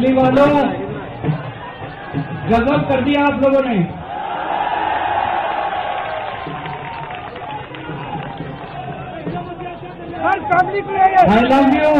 दिल्ली वालों गजब कर दिया आप लोगों ने। हर फैमिली आई लव यू